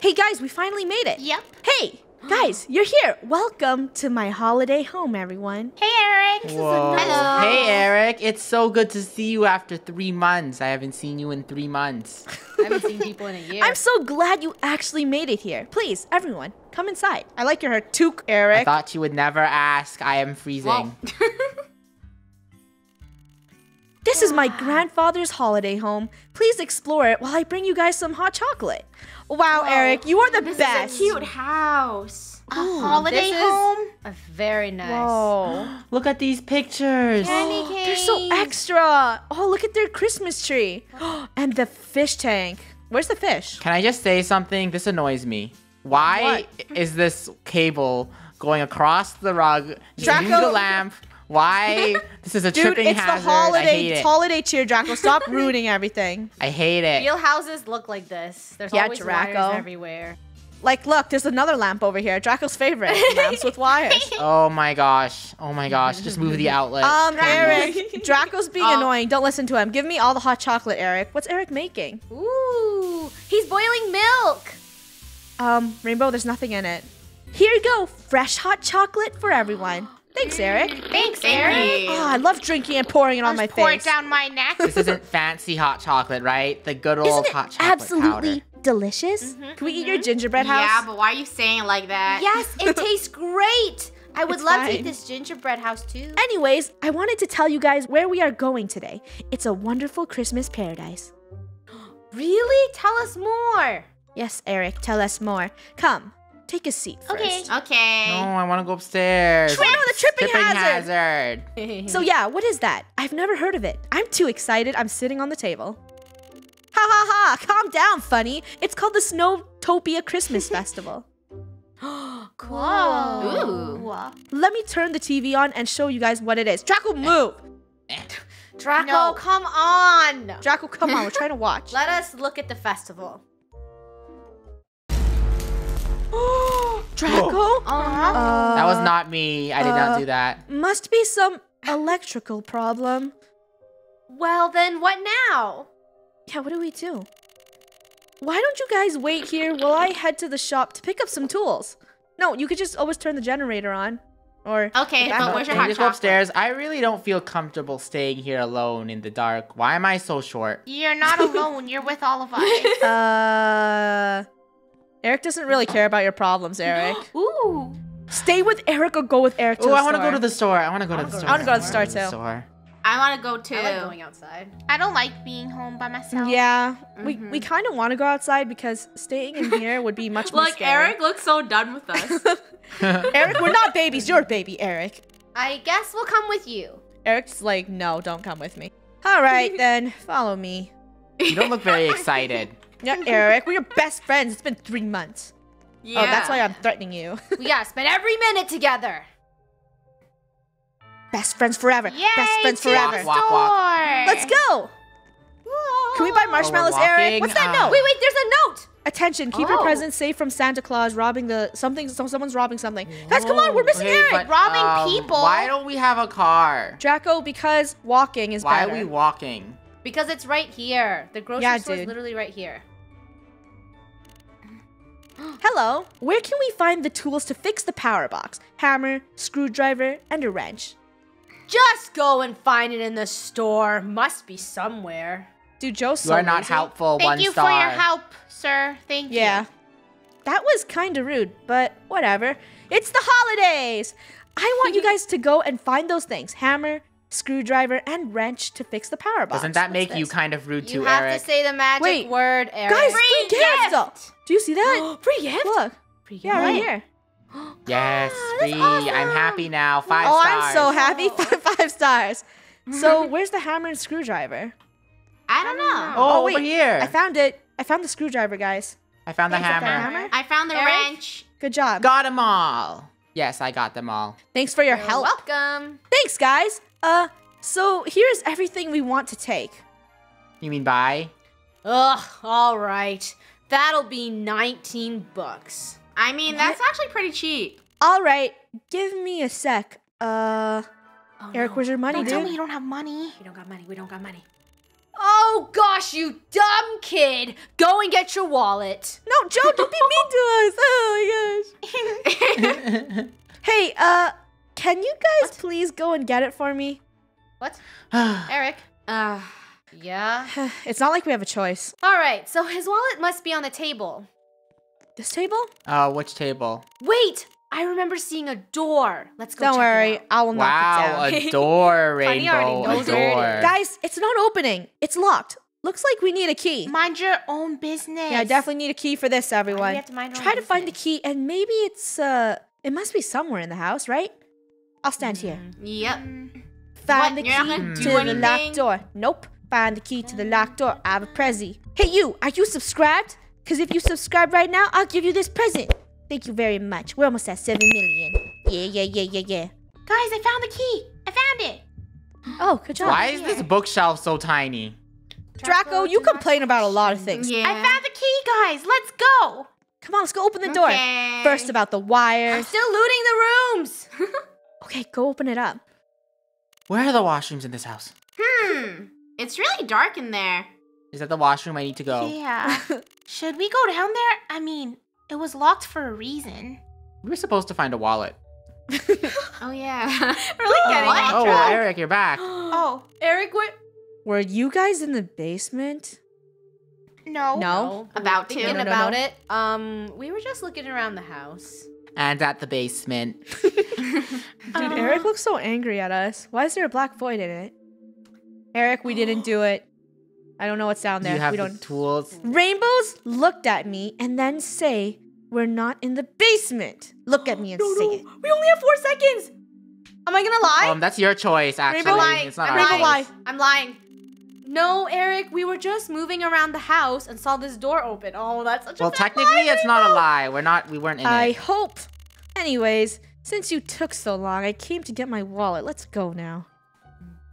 Hey guys, we finally made it. Yep. Hey, guys, you're here. Welcome to my holiday home, everyone. Hey, Eric. Whoa. Hello. Hey, Eric. It's so good to see you after three months. I haven't seen you in three months. I haven't seen people in a year. I'm so glad you actually made it here. Please, everyone, come inside. I like your toque, I Eric. I thought you would never ask. I am freezing. This is my grandfather's holiday home. Please explore it while I bring you guys some hot chocolate. Wow, Eric, you are the This best. is a cute house. A Ooh, holiday this is- home. a very nice. Whoa. Look at these pictures. Candy canes. They're so extra. Oh, look at their Christmas tree. and the fish tank. Where's the fish? Can I just say something? This annoys me. Why is this cable going across the rug, using Draco- the lamp? Why? This is a Dude, tripping it's hazard. the holiday I hate it. holiday cheer, Draco. Stop ruining everything. I hate it. Real houses look like this. There's Yeah, always Draco. wires everywhere. Like, look, there's another lamp over here. Draco's favorite. Lamps with wires. Oh my gosh. Oh my gosh. Just move the outlet. Um, Eric, Draco's being Oh. annoying. Don't listen to him. Give me all the hot chocolate, Eric. What's Eric making? Ooh, he's boiling milk. Um, Rainbow, there's nothing in it. Here you go, fresh hot chocolate for everyone. Thanks, Eric. Thanks, Eric. Oh, I love drinking and pouring it on my Just pour face. it down my neck. this isn't fancy hot chocolate, right? The good old Isn't hot chocolate absolutely powder. delicious? Mm-hmm, Can we eat mm-hmm. your gingerbread house? yeah, but why are you saying it like that? Yes, it tastes great. I would It's love to eat this gingerbread house too. Anyways, I wanted to tell you guys where we are going today. It's a wonderful Christmas paradise. Really? Tell us more. Yes, Eric, tell us more. Come, take a seat first. Okay. Okay. No, I want to go upstairs. Wow, the tripping, Tripping hazard. hazard. So yeah, what is that? I've never heard of it. I'm too excited. I'm sitting on the table. Ha ha ha! Calm down, Funneh. It's called the Snowtopia Christmas Festival. cool. Ooh. Let me turn the TV on and show you guys what it is. Draco, move! Draco, No. come on. Draco, come on. We're trying to watch. Let us look at the festival. Draco? Uh-huh. Uh, That was not me. I did uh, not do that. Must be some electrical problem. Well, then what now? Yeah, what do we do? Why don't you guys wait here while I head to the shop to pick up some tools? No, you could just always turn the generator on. Or Okay, the but where's your Can we hot just go chocolate? upstairs? I really don't feel comfortable staying here alone in the dark. Why am I so short? You're not alone. You're with all of us. Uh Eric doesn't really care about your problems, Eric. Ooh. Stay with Eric or go with Eric to Oh, the I want to go to the store. I want to go to the store. I wanna go to the store, I wanna too. store. I want to go too. I like going outside. I don't like being home by myself. Yeah, we, we mm-hmm. kind of want to go outside because staying in here would be much more Like scary. Eric looks so done with us. Eric, we're not babies. You're a baby, Eric. I guess we'll come with you. Eric's like, no, don't come with me. All right, then, follow me. You don't look very excited. Yeah, Eric, we're best friends. It's been three months. yeah. Oh, that's why I'm threatening you. We gotta spend every minute together. best friends forever. Yay, best friends forever. Walk, walk. store. Let's go. Can we buy marshmallows, Eric? What's that uh, note? Wait, wait, there's a note. Attention, keep your Oh. presents safe from Santa Claus robbing the something. So someone's robbing something. Guys, come on, we're missing Okay, Eric. but, Robbing um, people. Why don't we have a car? Draco, because walking is Why better. are we walking? Because it's right here. The grocery Yeah, store is literally right here. Hello. Where can we find the tools to fix the power box? Hammer, screwdriver, and a wrench. Just go and find it in the store. Must be somewhere. Dude, Joe's You so are not lazy. helpful. Thank One you star. for your help, sir. Thank you. Yeah. That was kind of rude, but whatever. It's the holidays. I want you guys to go and find those things hammer, screwdriver, and wrench to fix the power box. Doesn't that What's make you kind of rude You to have to say the magic Wait. word, Eric. Guys, Free free gifts! gift! Do you see that? free gift? Look. Free Yeah, right here. Oh, yes, that's free. I'm happy now. Five oh, stars. Oh, I'm so happy. Five, five stars. So, where's the hammer and screwdriver? I don't know. Oh, oh wait. over here. I found it. I found the screwdriver, guys. I found the Is the hammer. hammer? I found the Eric? wrench. Good job. Got them all. Yes, I got them all. Thanks for your You're help. welcome. Thanks, guys. Uh, so here's everything we want to take. You mean buy? Ugh, all right. That'll be 19 bucks. I mean, that's actually pretty cheap. All right, give me a sec. Uh, Oh, Eric, no. where's your money, Don't tell me you don't have money. We don't got money. We don't got money. Oh gosh, you dumb kid! Go and get your wallet. No, Joe, don't be mean to us. Oh my gosh. Hey, uh, can you guys please go and get it for me? What? Eric? Uh, Yeah. It's not like we have a choice. All right, so his wallet must be on the table. This table? uh, which table? Wait, I remember seeing a door. Let's go. Don't check worry, I will knock Wow, it down. a door, Funneh already Rainbow. A knows where it door. Guys, it's not opening. It's locked. Looks like we need a key. mind your own business. Yeah, I definitely need a key for this, everyone. have to mind Try own to find the key, and maybe it's uh, it must be somewhere in the house, right? I'll stand here. Yep. Find What? the You're key gonna do the anything? locked door. Nope. Find the key to the locked door. I have a prezi. Hey, you, are you subscribed? Because if you subscribe right now, I'll give you this present. Thank you very much. We're almost at 7 million. Yeah, yeah, yeah, yeah, yeah. Guys, I found the key. I found it. Oh, good job. Why is this bookshelf so tiny? Draco, you complain about a lot of things. Yeah. I found the key, guys. Let's go. Come on, let's go open the door. Okay. First about the wires. I'm still looting the rooms. Okay, go open it up. Where are the washrooms in this house? Hmm. It's really dark in there. Is that the washroom I need to go? Yeah. Should we go down there? I mean, it was locked for a reason. We were supposed to find a wallet. Oh yeah. really getting What? off Oh, track. Eric, you're back. oh Eric, what? Were you guys in the basement? no. No. About to. Thinking No, no, no, about no. it. Um, we were just looking around the house. And at the basement. Dude, Eric looks so angry at us. Why is there a black void in it? Eric, we didn't do it. I don't know what's down Do there. you have we don't. Have tools? Rainbows looked at me and then say, "We're not in the basement." Look at me and say it. We only have four seconds. Am I gonna lie? Um, that's your choice, actually. Rainbow lying. It's not I'm our Rainbow lying. choice. lie. I'm lying. No, Eric, we were just moving around the house and saw this door open. Oh, that's such Well, a bad technically, lie, it's not a lie. We're not. We weren't in I it. hope. Anyways, since you took so long, I came to get my wallet. Let's go now.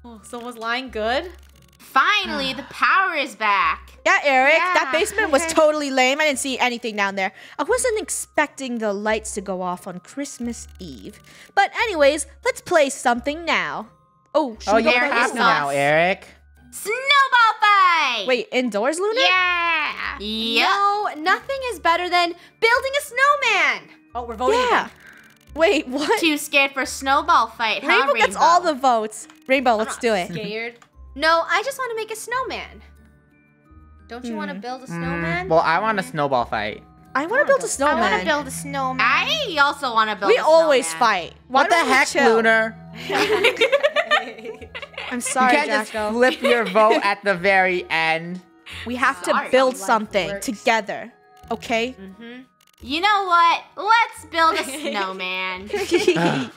Oh, so was lying good? Finally, the power is back. Yeah, Eric, that basement was totally lame. I didn't see anything down there. I wasn't expecting the lights to go off on Christmas Eve. But anyways, let's play something now. Oh, should Oh, we go you're play now, Eric. Snowball fight. Wait, indoors, Luna? Yeah. Yep. No, nothing is better than building a snowman. Oh, we're voting. Yeah. again. Wait, what? Too scared for a snowball fight, huh, Rainbow gets all the votes. Rainbow, I'm let's not do it. Scared? No, I just want to make a snowman. Don't you want to Hmm. build a Mm, snowman? well, I want a snowball fight. I want to build a snowman. I want to build a snowman. I also want to build we a always snowman. fight. Why what the heck, chill? Lunar? I'm sorry, you can't just flip your vote at the very end. We have to build something works. together. Okay? mm-hmm. You know what? Let's build a snowman.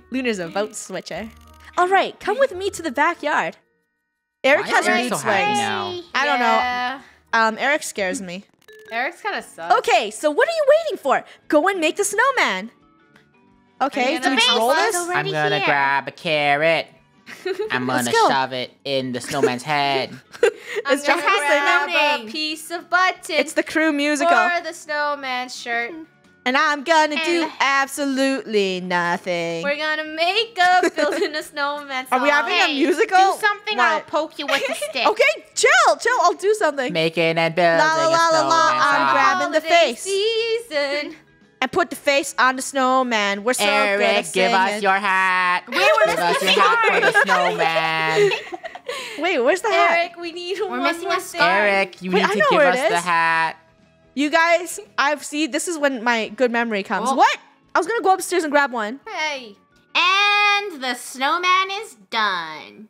Luna's a vote switcher. All right, come with me to the backyard. Eric Why has is Eric mood so swings. now? I don't know. Um, Eric scares me. Eric's kind of sucks. Okay, so what are you waiting for? Go and make the snowman. Okay, gonna do we roll this? I'm gonna here. grab a carrot. I'm gonna go. shove it in the snowman's head. I'm It's gonna Draco grab a piece of button It's the crew musical. for the snowman shirt. And I'm gonna do absolutely nothing. We're gonna make a building a snowman. Are we song. having a Hey, musical? Do something or I'll poke you with a stick. Okay, chill, chill. I'll do something. Making and building La, la, a la, la, snowman la, I'm song. grabbing the face. Season. And put the face on the snowman. We're so good at Eric, give us your hat. Wait, we're give us your hat for the scarf. snowman. Wait, where's the hat? Eric, we need We're one missing more a thing. scarf. Eric, you Wait, need I to give us the hat. You guys, I've see. This is when my good memory comes. Oh. What? I was gonna go upstairs and grab one. Hey. And the snowman is done.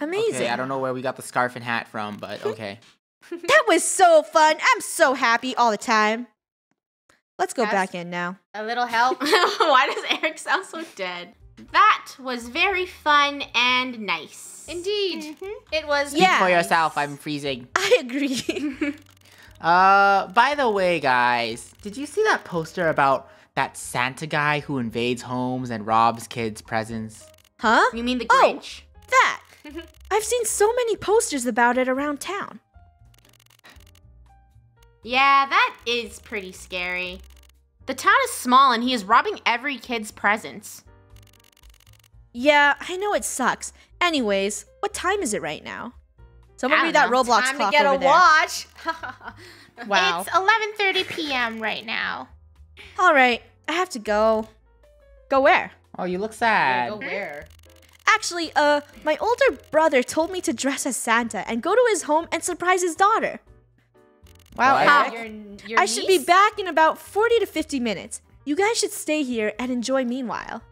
Amazing. Okay, I don't know where we got the scarf and hat from, but okay. That was so fun. I'm so happy all the time. Let's go Yes. back in now. A little help. Why does Eric sound so dead? That was very fun and nice. Indeed. It was. Speak Yeah. for yourself. I'm freezing. I agree. Uh, by the way, guys, did you see that poster about that Santa guy who invades homes and robs kids' presents? huh? You mean the Grinch? Oh. That. I've seen so many posters about it around town. Yeah, that is pretty scary. The town is small and he is robbing every kid's presents. Yeah, I know it sucks. Anyways, what time is it right now? Someone read that don't know. Roblox Time to get over a there. watch. Wow. It's 11:30 p.m. right now. All right, I have to go. Go where? Oh, you look sad. Go where? Actually, uh, my older brother told me to dress as Santa and go to his home and surprise his daughter. Wow, What? Eric. Your, your I should be back in about 40 to 50 minutes. You guys should stay here and enjoy meanwhile.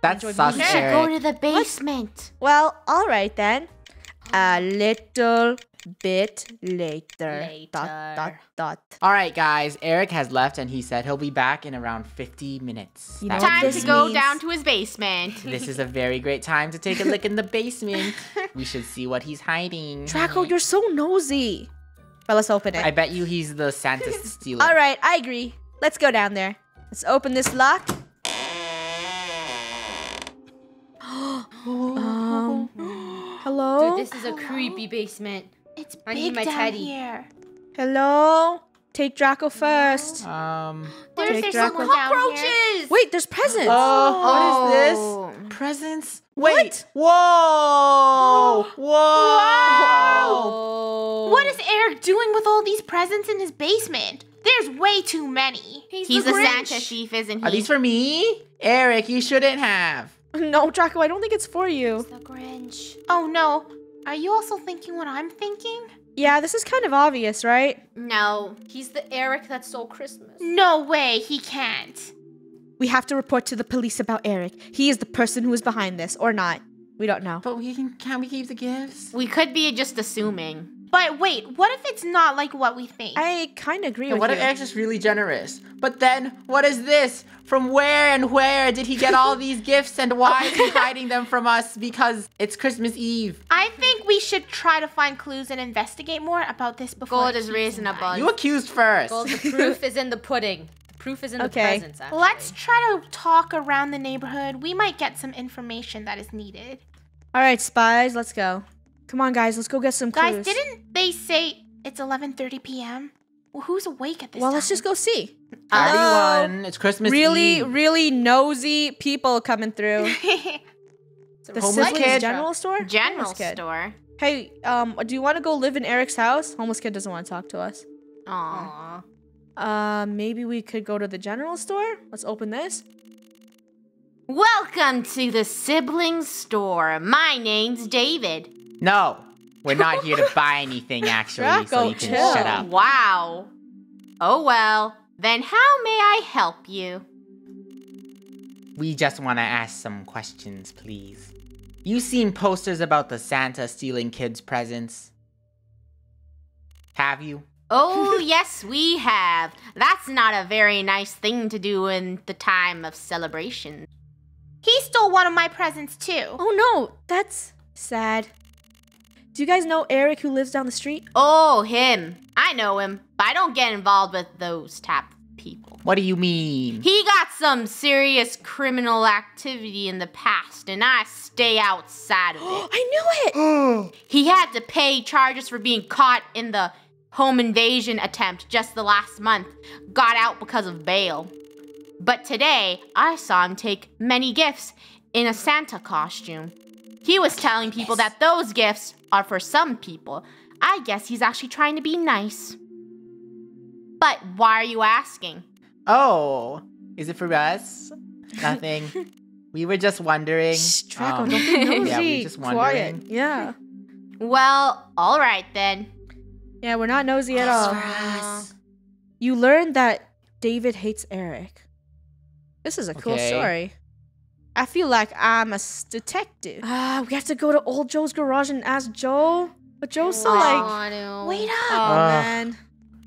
That's Enjoy sus, music. Eric. Go to the basement. Well, all right then. A little bit later. Dot, dot, Later. dot. All right, guys. Eric has left, and he said he'll be back in around 50 minutes. You know Time to go means- down to his basement. This is a very great time to take a look in the basement. we should see what he's hiding. Draco, you're so nosy. Well, let's open it. I bet you he's the Santa stealer. All right, I agree. Let's go down there. Let's open this lock. um, hello? Dude, this is a creepy basement. It's I big need my down teddy. here. hello? Take Draco first. Um. There's, Take there's Draco. someone. Cockroaches! Wait, there's presents. Oh, what is Oh. this? Presents? Wait. Whoa. Whoa. Oh. What is Eric doing with all these presents in his basement? There's way too many. He's a the Grinch. Santa thief, isn't he? Are these for me? Eric, you shouldn't have. No, Draco, I don't think it's for you. The Grinch. oh no. Are you also thinking what I'm thinking? Yeah, this is kind of obvious, right? No. He's the Eric that stole Christmas. No way, he can't. We have to report to the police about Eric. He is the person who is behind this, or not. We don't know. But we can can we keep the gifts? We could be just assuming. But wait, what if it's not like what we think? I kind of agree Yeah, with what you. if Eric's just really generous? But then, what is this? From where and where did he get all these gifts and why is he hiding them from us? Because it's Christmas Eve. I think we should try to find clues and investigate more about this before. Gold is reasonable. You accused first. Gold, the proof is in the pudding. The proof is in the Okay. presents, actually. Let's try to talk around the neighborhood. We might get some information that is needed. All right, spies, let's go. Come on, guys, let's go get some clues. Guys, didn't they say it's 11:30 p.m.? Well, who's awake at this Well, time? let's just go see. Everyone, it's Christmas really, Eve. really nosy people coming through. The Homeless Siblings kid. General Store? General Homeless kid. store. Hey, um, do you want to go live in Eric's house? Homeless kid doesn't want to talk to us. Aw. Aw. Uh, maybe we could go to the general store. Let's open this. Welcome to the sibling store. My name's David. No, we're not here to buy anything actually, so you can chill. shut up. Wow. Oh well. Then how may I help you? We just want to ask some questions, please. You seen posters about the Santa stealing kids' presents? Have you? Oh, yes, we have. That's not a very nice thing to do in the time of celebration. He stole one of my presents too. Oh no, that's sad. Do you guys know Eric who lives down the street? Oh, him. I know him, but I don't get involved with those type of people. What do you mean? He got some serious criminal activity in the past, and I stay outside of it. I knew it! He had to pay charges for being caught in the home invasion attempt just the last month, got out because of bail. But today, I saw him take many gifts in a Santa costume. He was telling people that those gifts are for some people. I guess he's actually trying to be nice. But why are you asking? Oh, is it for us? Nothing. we were just wondering. Shh, Draco, um, don't be nosy. Yeah, we were just Quiet. wondering. Yeah. Well, alright then. Yeah, we're not nosy at all. us. You learned that David hates Eric. This is a cool story. I feel like I'm a s- detective. Ah, we have to go to old Joe's garage and ask Joe. But Joe's so like, Aw, no. Wait oh up. Ugh. man.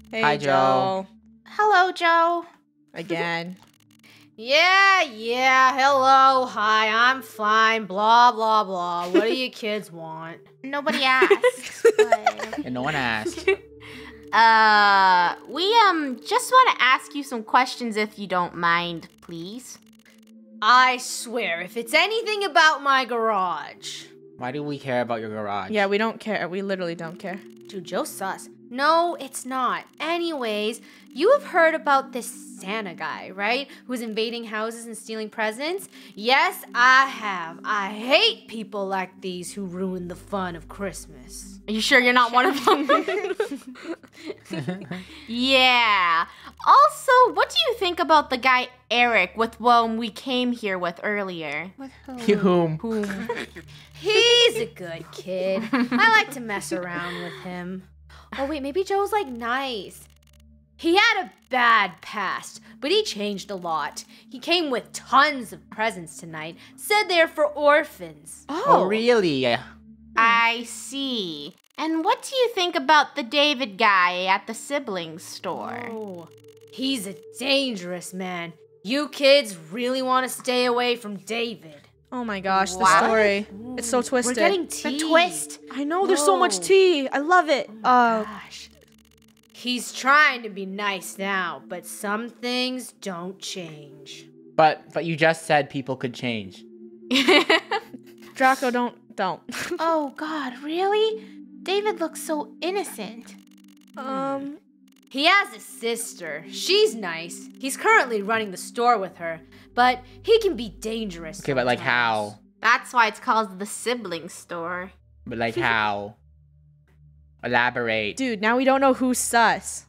Hey Hi, Joe. Hello, Joe. Again. Yeah, yeah. Hello, hi. I'm fine. Blah blah blah. What do you kids want? Nobody asked. but- And no one asked. Uh, we um just want to ask you some questions if you don't mind, please. I swear, if it's anything about my garage, Why do we care about your garage? Yeah, we don't care. We literally don't care. dude, Joe sus. No, it's not. Anyways, you have heard about this Santa guy, right? Who's invading houses and stealing presents? Yes, I have. I hate people like these who ruin the fun of Christmas. Are you sure you're not one of them? yeah. Also, what do you think about the guy Eric with whom we came here with earlier? With Whom? Whom? He's a good kid. I like to mess around with him. Oh, wait, maybe Joe's like nice. He had a bad past, but he changed a lot. He came with tons of presents tonight, said they're for orphans. Oh, really? I see. And what do you think about the David guy at the siblings store? Oh, he's a dangerous man. You kids really want to stay away from David. Oh my gosh, the What? story. It's so twisted. We're getting tea. The twist. I know there's so much tea. I love it. Uh, Gosh. He's trying to be nice now, but some things don't change. But but you just said people could change. Draco, don't don't. oh God, really? David looks so innocent. um, He has a sister. She's nice. He's currently running the store with her, but he can be dangerous. Okay, but like how? That's why it's called the sibling store. But like how? Elaborate. dude, now we don't know who's sus.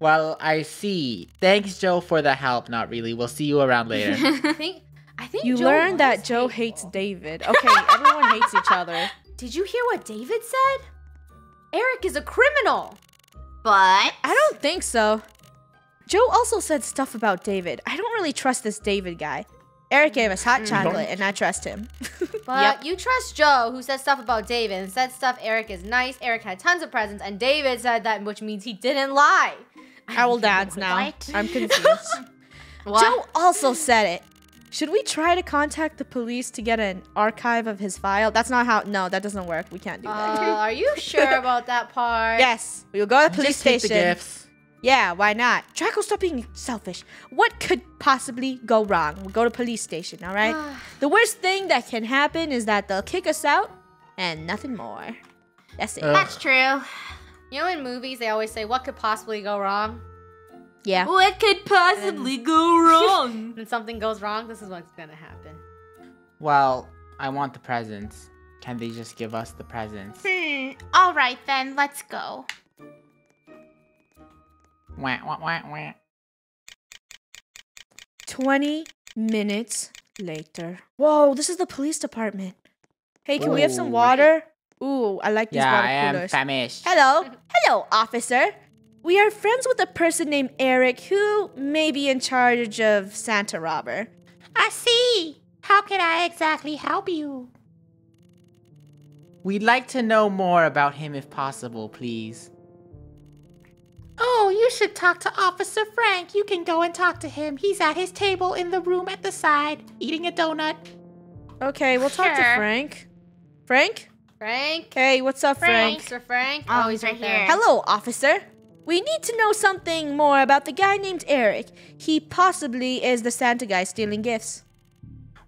Well, I see. Thanks, Joe, for the help. Not really. We'll see you around later. I think I think You Joe learned that Joe hateful. hates David. Okay, everyone hates each other. Did you hear what David said? Eric is a criminal. But I don't think so. Joe also said stuff about David. I don't really trust this David guy. Eric gave us hot chocolate, and I trust him. But Yep. you trust Joe, who said stuff about David and said stuff Eric is nice. Eric had tons of presents, and David said that, which means he didn't lie. I will dance now. What? I'm confused. what? Joe also said it. Should we try to contact the police to get an archive of his file? That's not how. No, that doesn't work. We can't do Uh, that. are you sure about that part? yes, we will go to the police just take station. the gifts. Yeah, why not? Draco, stop being selfish. What could possibly go wrong? We'll go to police station, all right? the worst thing that can happen is that they'll kick us out and nothing more. That's it. Uh, That's true. You know, in movies, they always say, What could possibly go wrong? yeah. What could possibly go wrong? When something goes wrong, this is what's gonna happen. Well, I want the presents. Can they just give us the presents? hmm. All right then, let's go. Wah, wah, wah, wah. 20 minutes later. Whoa, this is the police department. Hey, can we have some water? Ooh, I like these Yeah, water I am famished. Hello. Hello, officer. We are friends with a person named Eric who may be in charge of Santa Robber. I see. How can I exactly help you? We'd like to know more about him if possible, please. Oh, you should talk to Officer Frank. You can go and talk to him. He's at his table in the room at the side, eating a donut. Okay, we'll talk to Frank. Frank? Frank? Hey, what's up, Frank? Frank. Mr. Frank? Oh, he's right here. Hello, officer. We need to know something more about the guy named Eric. He possibly is the Santa guy stealing gifts.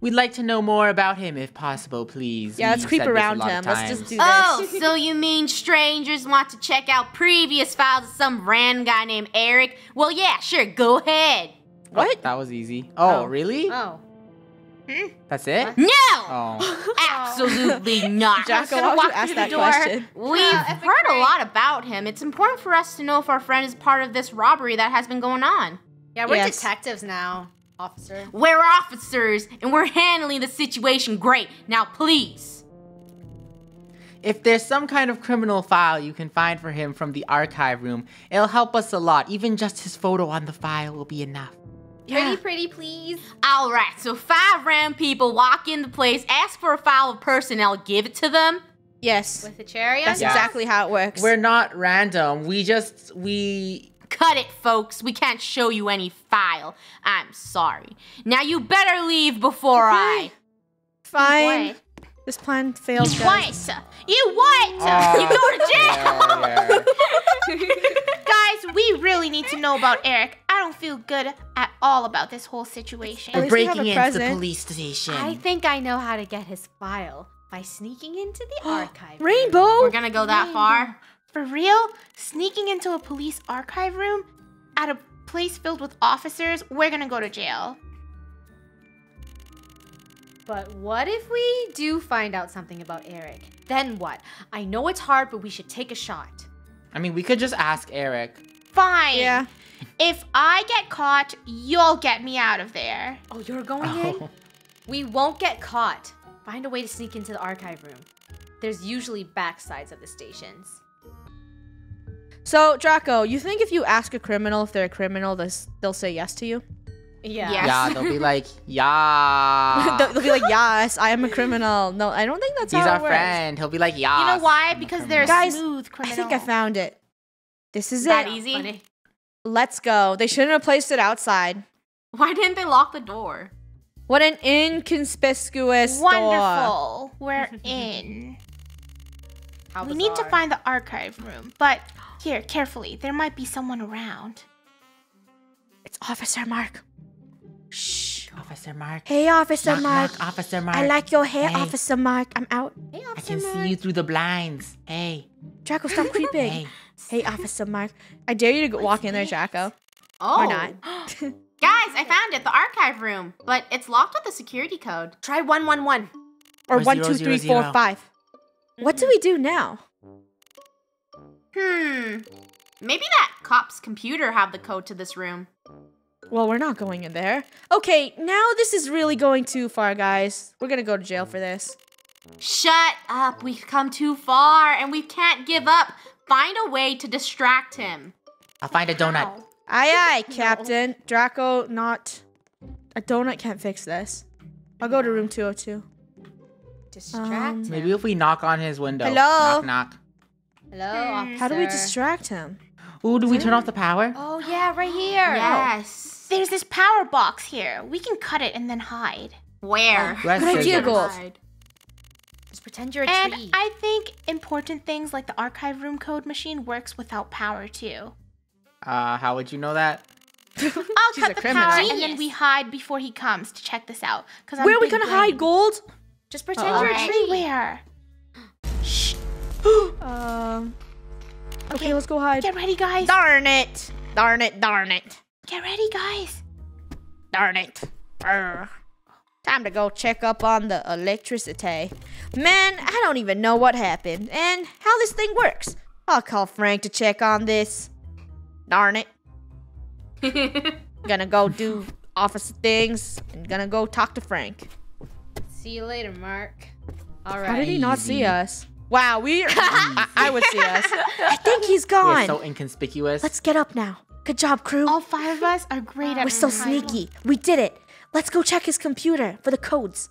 We'd like to know more about him if possible, please. Yeah, let's We've creep said this a around him. Let's just do this. Oh, so you mean strangers want to check out previous files of some random guy named Eric? Well, yeah, sure, go ahead. Oh, what? That was easy. Oh, Oh. really? Oh. Hmm? That's it? No! Oh. Absolutely not. Jocko, why would you ask that door. question? We've Yeah, epic heard a lot about him. It's important for us to know if our friend is part of this robbery that has been going on. Yeah, we're Yes. detectives now, officer. We're officers and we're handling the situation great. Now, please. If there's some kind of criminal file you can find for him from the archive room, it'll help us a lot. Even just his photo on the file will be enough. Pretty, pretty, please. All right, so five random people walk in the place, ask for a file of personnel, give it to them. Yes. With a cherry on That's Yeah. top? exactly how it works. We're not random. We just we Cut it, folks. We can't show you any file. I'm sorry. Now you better leave before I. Fine. What? This plan failed, You guys. what? You what? Oh, you go to jail. there, there. Guys, we really need to know about Eric. I don't feel good at all about this whole situation. At We're least we have breaking a into the police station. I think I know how to get his file by sneaking into the archive. Rainbow. We're gonna go that far. For real? Sneaking into a police archive room? At a place filled with officers, we're gonna go to jail. But what if we do find out something about Eric? Then what? I know it's hard, but we should take a shot. I mean, we could just ask Eric. Fine. Yeah. If I get caught, you'll get me out of there. Oh, you're going in? Oh. We won't get caught. Find a way to sneak into the archive room. There's usually backsides of the stations. So, Draco, you think if you ask a criminal if they're a criminal, this, they'll say yes to you? Yeah. Yeah. Yeah, they'll be like, yeah. they'll, they'll be like, yes, I am a criminal. No, I don't think that's He's how our it works. friend. He'll be like, yeah. You know why? Because they're Guys, smooth I think I found it. This is That it. easy? Funny. Let's go. They shouldn't have placed it outside. Why didn't they lock the door? What an inconspicuous door. Wonderful. We're in. How we need to find the archive room, but here, carefully. There might be someone around. It's Officer Mark. Shh. Officer Mark. Hey, Officer knock, Mark. knock, Officer Mark. I like your hair, Hey. Officer Mark. I'm out. Hey, Officer I can Mark. see you through the blinds. Hey, Draco, stop creeping. hey. Hey, Officer Mark. I dare you to go walk in there, Draco. Oh. Or not. Guys, I found it, the archive room, but it's locked with a security code. Try 111. Or Or one, zero, two, zero, three, four, zero. five. What do mm-hmm. we do now? Hmm. Maybe that cop's computer have the code to this room. Well, we're not going in there. Okay, now this is really going too far, guys. We're gonna go to jail for this. Shut up. We've come too far and we can't give up. Find a way to distract him. I'll find a donut. Ow. Aye, aye, Captain. Draco, not. A donut can't fix this. I'll go to room 202. Distract Um, him. Maybe if we knock on his window. Hello? Knock, knock. Hello, officer. How do we distract him? Ooh, do we turn off the power? Oh, yeah, right here. Yes. There's this power box here. We can cut it and then hide. Where? Who has Good idea. Gold. Just pretend you're a And tree. I think important things like the archive room code machine works without power too. Uh, how would you know that? I'll cut the criminal. power and then we hide before he comes to check this out. Cause I'm Where are we gonna hide. Gold? Just pretend Uh-oh. you're a tree. Anywhere. Shh. Um. Okay, let's go hide. Get ready, guys. Darn it! Darn it! Darn it! Get ready, guys. Darn it! Brr. Time to go check up on the electricity. Man, I don't even know what happened and how this thing works. I'll call Frank to check on this. Darn it. Gonna go do office things and gonna go talk to Frank. See you later, Mark. All right. How did he not see us? Wow, we. I, I would see us. I think he's We're gone. so inconspicuous. Let's get up now. Good job, crew. All five of us are great at We're so sneaky. We did it. Let's go check his computer for the codes.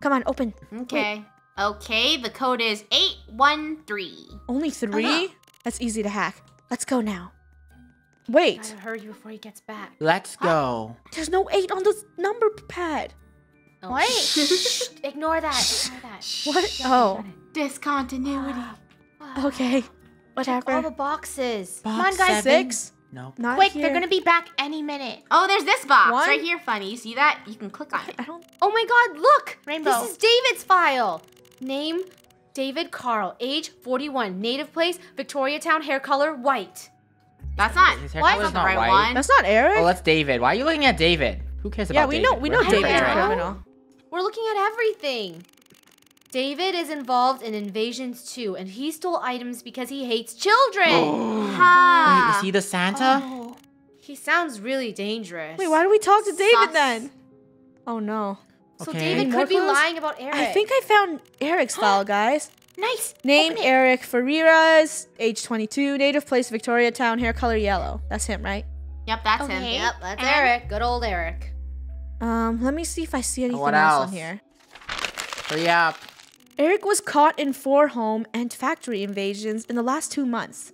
Come on, open. Okay. Okay, the code is 813. Only 3 uh-huh. That's easy to hack. Let's go now. Wait, Gotta hurry before he gets back. Let's go. there's no 8 on the number pad. Oh, What? shh, ignore that. Ignore that. What? Oh, Discontinuity. okay. Check all the boxes. Come on, guys. Six? No. Not Quick, here. they're gonna be back any minute. Oh, there's this box One? right here, Funneh. You see that? You can click on it. I don't. Oh my god, look! Rainbow. This is David's file. Name David Carl, age 41, native place Victoria Town, hair color white. That's not. His hair What? color's That's not not the right white. one. That's not Eric. Oh, that's David. Why are you looking at David? Who cares about David? yeah, we know. We know friends, David's a right? criminal. We're looking at everything. David is involved in invasions too, and he stole items because he hates children. Wait, Ha. is he the Santa? Oh. He sounds really dangerous. Wait, why do we talk to David then? Oh no. So Okay. David could be clues? lying about Eric. I think I found Eric's file, guys. Nice. Name Eric Ferreiras, age 22, native place Victoria Town, hair color yellow. That's him, right? Yep, that's Okay. him. Yep, that's And- Eric. Good old Eric. Um, let me see if I see anything What else, else? on here. Hurry up. Eric was caught in four home and factory invasions in the last two months.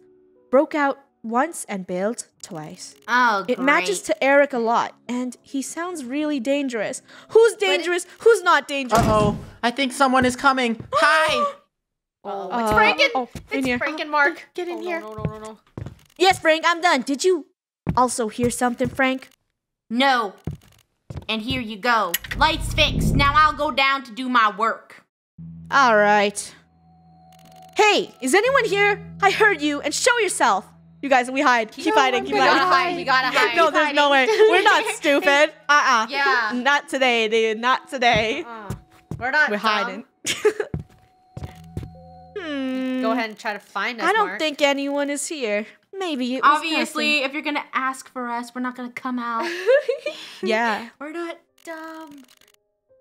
Broke out once and bailed twice. Oh, It great. matches to Eric a lot, and he sounds really dangerous. Who's dangerous? Who's not dangerous? Uh oh. I think someone is coming. Hi. Oh, Uh, it's Franken. oh, it's here. Franken Mark. Get in Oh, here. No, no, no, no, no. Yes, Frank, I'm done. Did you also hear something, Frank? No. And here you go. Lights fixed. Now I'll go down to do my work. All right. Hey, is anyone here? I heard you, and show yourself. You guys, we hide. Keep hiding. Keep We gotta hiding. hide. We gotta hide. No, there's no way. We're not stupid. Uh-uh. Yeah. Not today, dude. Not today. Uh, we're not. We're dumb. hiding. hmm. Go ahead and try to find us. I don't Mark. think anyone is here. Maybe it was Obviously, if you're gonna ask for us, we're not gonna come out. Yeah. We're not dumb.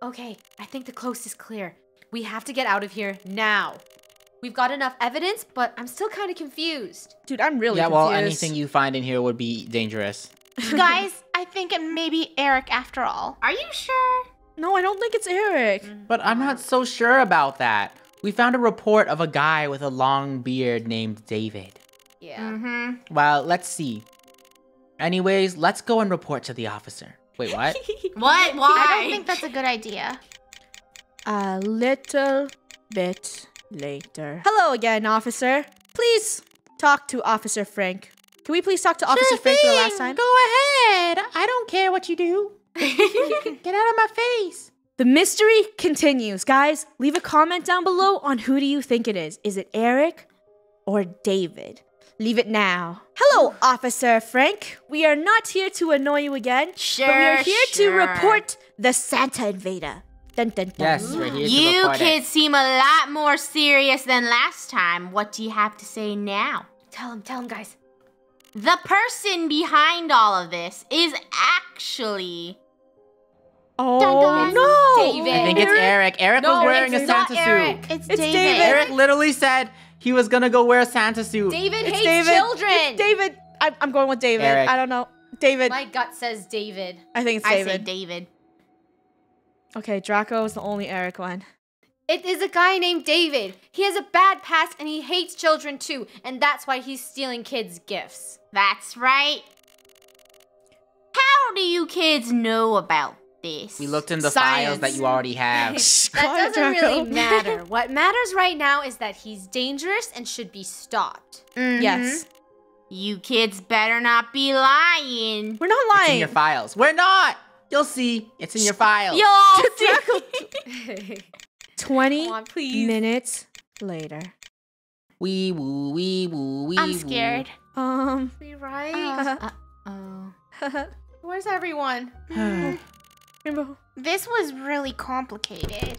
Okay, I think the coast is clear. We have to get out of here now. We've got enough evidence, but I'm still kind of confused. Dude, I'm really yeah, well, confused. anything you find in here would be dangerous. Guys, I think it may be Eric after all. Are you sure? No, I don't think it's Eric. Mm. But I'm not so sure about that. We found a report of a guy with a long beard named David. Yeah. Mm-hmm. Well, let's see. Anyways, let's go and report to the officer. Wait, what? What? Why? I don't think that's a good idea. A little bit later. Hello again, officer. Please talk to Officer Frank. Can we please talk to Officer Frank for the last time? Go ahead. I don't care what you do. Get out of my face. The mystery continues. Guys, leave a comment down below on who do you think it is. Is it Eric or David? Leave it now. Hello, Officer Frank. We are not here to annoy you again, Sure. but we are here to report the Santa invader. Dun, dun, dun. Yes, we're here to You report it. kids seem a lot more serious than last time. What do you have to say now? Tell him, tell him, guys. The person behind all of this is actually Oh dun. no! David. I think it's Eric. Eric No, was wearing a it's not Santa Eric. suit. It's, It's David. David. Eric literally said he was gonna go wear a Santa suit. David It's hates David. children. It's David. I, I'm going with David. Eric. I don't know. David. My gut says David. I think it's David. I David. say David. okay, Draco is the only Eric one. It is a guy named David. He has a bad past and he hates children too, and that's why he's stealing kids' gifts. That's right. How do you kids know about this? We looked in the files that you already have. That doesn't really matter. What matters right now is that he's dangerous and should be stopped. Mhm. Yes. You kids better not be lying. We're not It's in lying. your files. We're not. You'll see. It's in your files. Yo, Come 20 on, minutes later. Wee woo wee woo wee. I'm woo. scared. Um. We right? oh. Where's everyone? Rainbow. This was really complicated.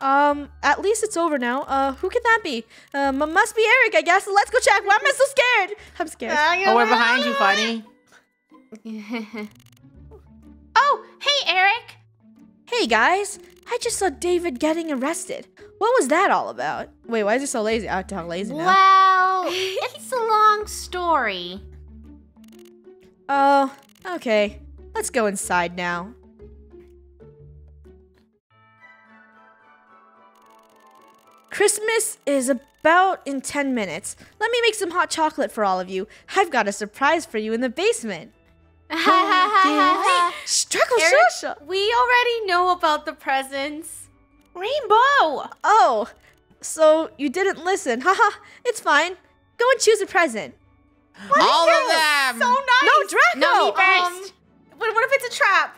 Um, at least it's over now. Uh, who could that be? Um, m- must be Eric, I guess. Let's go check. Why am I so scared? I'm scared. Oh, we're behind you, Funneh. Oh, hey, Eric. Hey guys, I just saw David getting arrested. What was that all about? Wait, why is he so lazy? I talk lazy now. well, it's a long story. Oh, okay. Let's go inside now. Christmas is about in 10 minutes. Let me make some hot chocolate for all of you. I've got a surprise for you in the basement. Shh, Draco, Eric? shush. We already know about the presents. Rainbow. Oh, so you didn't listen. Haha, it's fine. Go and choose a present. All of them. No, Draco. No, me Um, first. What, what if it's a trap?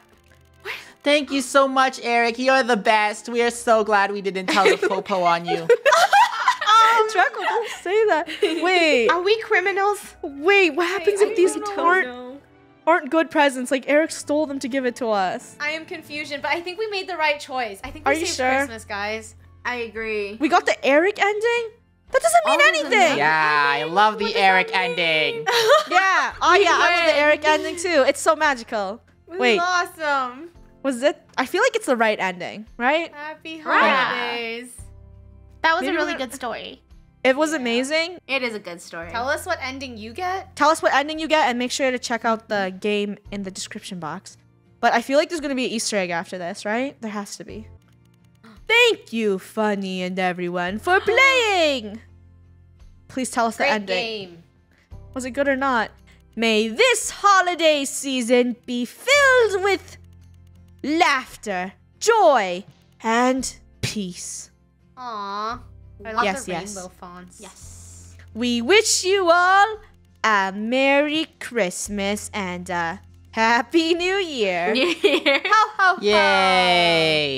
Thank you so much, Eric. You're the best. We are so glad we didn't tell the popo on you. Um, Draco, don't say that. Wait, Are we criminals? wait. What happens if these aren't aren't good presents? Like Eric stole them to give it to us. I am confusion, but I think we made the right choice. I think we Are you saved sure? Christmas, guys. I agree. We got the Eric ending. That doesn't mean All anything. Yeah, I love the Eric ending. Yeah. Oh yeah, I love the Eric ending too. It's so magical. This Wait. is awesome. Was it? I feel like it's the right ending, right? Happy Right. holidays. That was Maybe a really good story. It was amazing. It is a good story. Tell us what ending you get. Tell us what ending you get and make sure to check out the game in the description box. But I feel like there's gonna be an Easter egg after this, right? There has to be. Thank you, Funneh and everyone, for playing. Please tell us the ending. game. Was it good or not? May this holiday season be filled with laughter, joy, and peace. Aw. I love Yes, the yes. rainbow fonts. Yes. We wish you all a Merry Christmas and a Happy New Year. Yeah. Ho, ho, ho. Yay!